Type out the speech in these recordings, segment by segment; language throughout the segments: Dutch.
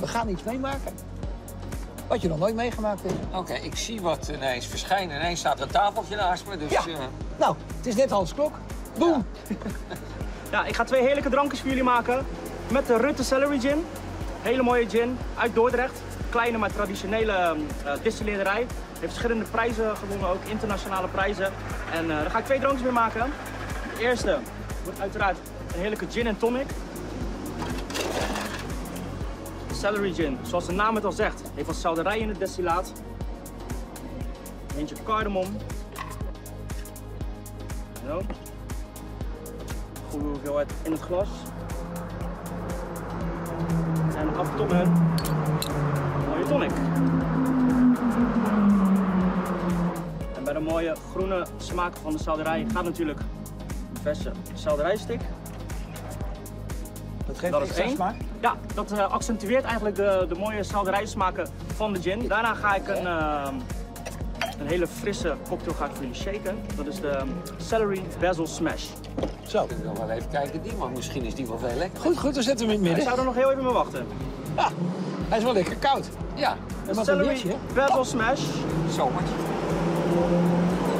We gaan iets meemaken. Wat je nog nooit meegemaakt hebt. Oké, ik zie wat ineens verschijnen. Ineens staat er een tafeltje naast me, dus... Ja. eh, Nou, het is net Hans Klok. Boom. Ja, ik ga twee heerlijke drankjes voor jullie maken. Met de Rutte Celery Gin. Hele mooie gin uit Dordrecht. Kleine maar traditionele eh distilleerderij. Heeft verschillende prijzen gewonnen, ook internationale prijzen. En eh, daar ga ik twee drankjes mee maken. De eerste wordt uiteraard een heerlijke gin en tonic. Celery gin, zoals de naam het al zegt, heeft wat selderij in het destillaat. Eentje cardamom. Zo. Goede hoeveelheid in het glas. En afgetopt met een mooie tonic. En bij de mooie groene smaken van de selderij gaat natuurlijk een verse selderijstik. Dat geeft Dat is extra één. smaak. Ja, dat eh, accentueert eigenlijk de, de mooie selderijsmaken van de gin. Daarna ga ik een, eh, een hele frisse cocktail ga ik voor jullie shaken. Dat is de Celery Basil Smash. Zo. Ik wil wel even kijken, die man. Misschien is die wel veel lekker. Goed, goed, dan zetten we hem in het Ik midden. zou er nog heel even mee wachten. Ja, hij is wel lekker koud. Ja, een Celery? Basil Smash zomertje.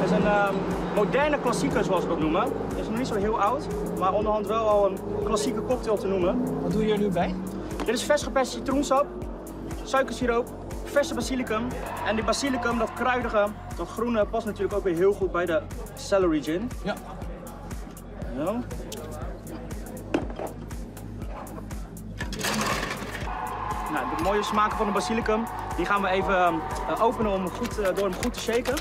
is een ehm, moderne klassieker zoals we dat noemen. Is nog niet zo heel oud, maar onderhand wel al een klassieke cocktail te noemen. Wat doe je er nu bij? Dit is vers geperst citroensap, suikersiroop, verse basilicum. En die basilicum, dat kruidige, dat groene, past natuurlijk ook weer heel goed bij de celery gin. Ja. Zo. Nou, de mooie smaken van de basilicum, die gaan we even eh, openen om goed, eh, door hem goed te shaken.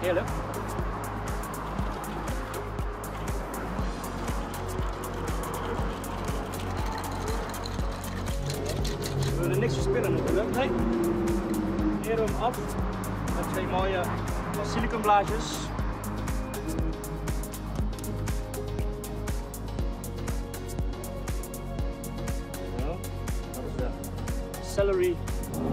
Heerlijk. We willen niks verspillen natuurlijk. Nee. Heren we hem af met twee mooie basilicumblaadjes. Zo. Celery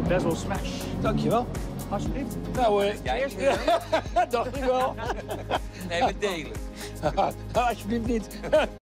basil smash. Dankjewel. Alsjeblieft. Nou, eh, Jij Eerst- dacht ik wel. Nee, we delen. Alsjeblieft niet.